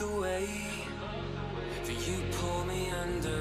the way that you pull me under.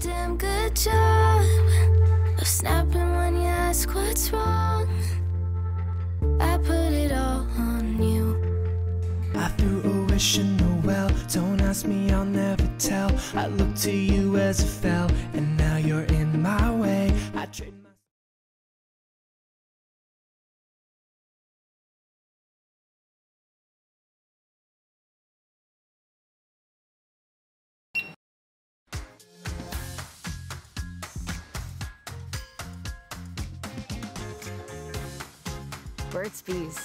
Damn good job of snapping when you ask what's wrong. I put it all on you. I threw a wish in the well. Don't ask me, I'll never tell. I looked to you as it fell, and now you're in my way. I trade Burt's Bees.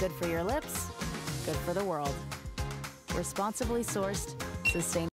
Good for your lips, good for the world. Responsibly sourced, sustainable.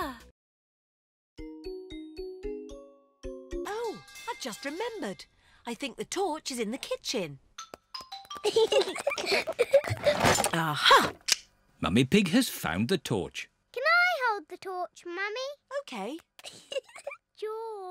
Ah, Oh, I've just remembered. I think the torch is in the kitchen. Aha! Mummy Pig has found the torch. Can I hold the torch, Mummy? Okay. George.